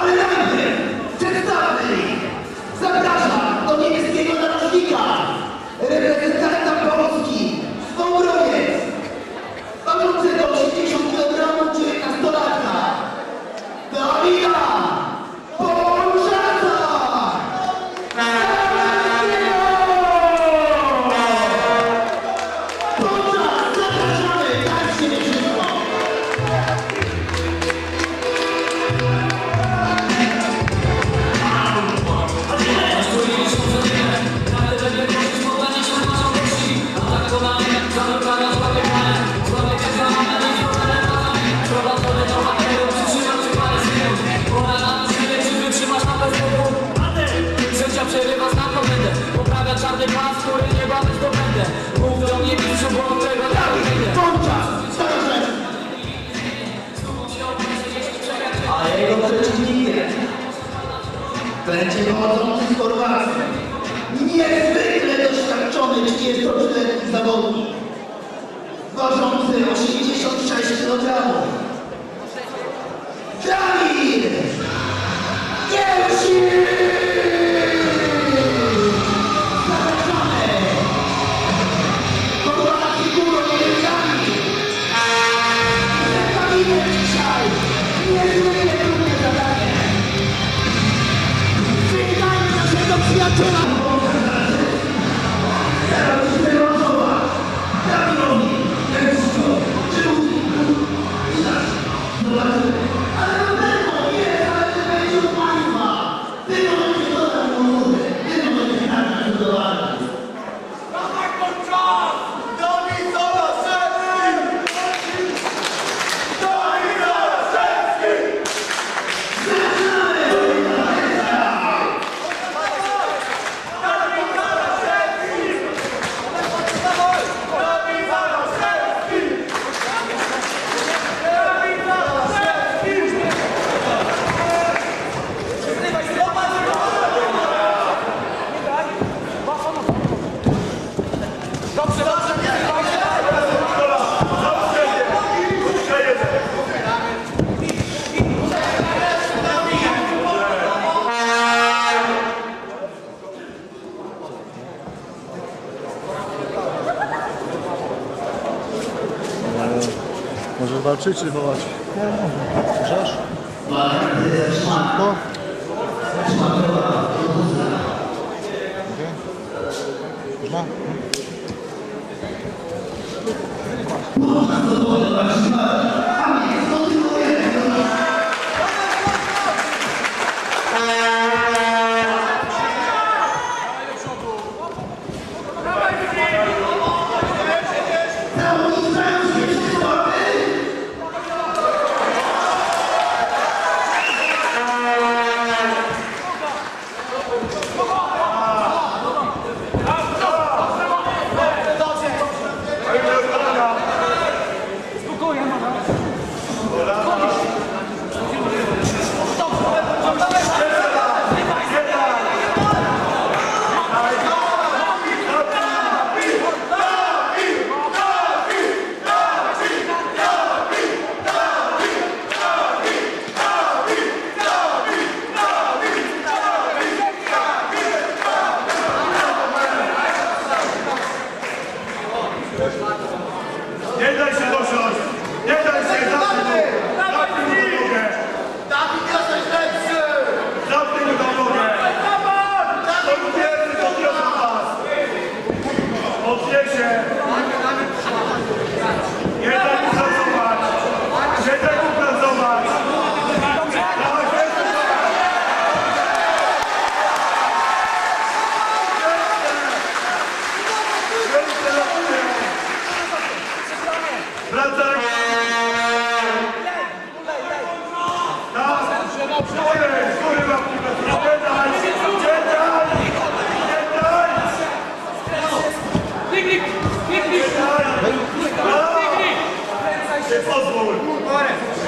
Ale najpierw przedstawmy Zapraszam do niebieskiego narożnika. Reprezentanta Polski z Wąbrowiec walczącego 30 emerycie pochodzący z Chorwacji. Niezwykle doświadczony 33-letni zawodnik, ważący 86 kg. to the krzyczy wołać. Można? Można Azul. Bora. É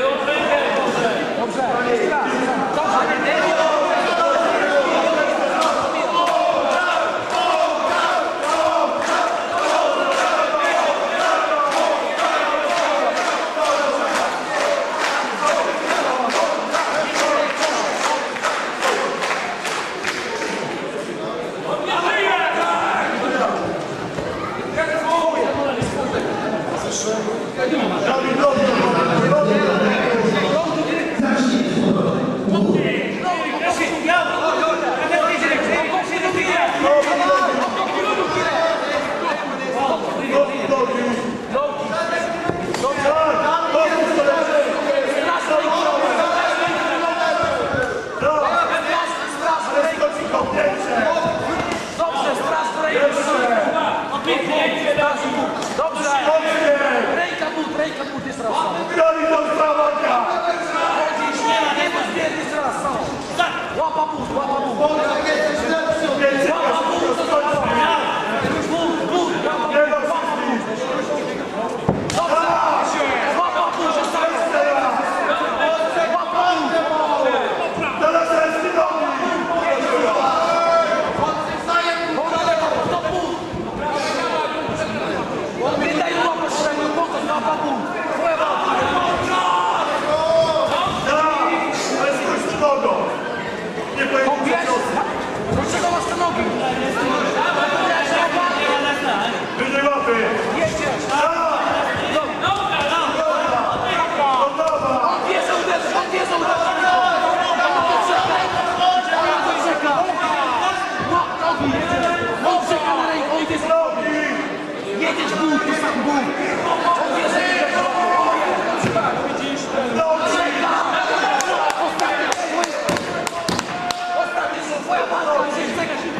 Dobrze, jeszcze raz. Dobrze.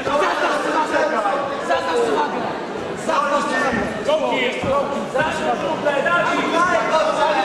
Zaraz, zaraz, zaraz, zaraz, zaraz, zaraz, zaraz, zaraz, zaraz, zaraz, zaraz,